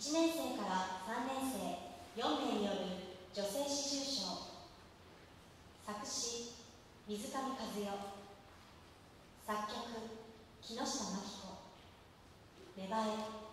1年生から3年生4名による女性詩集賞。作詞水上和代。作曲木下真紀子。芽生え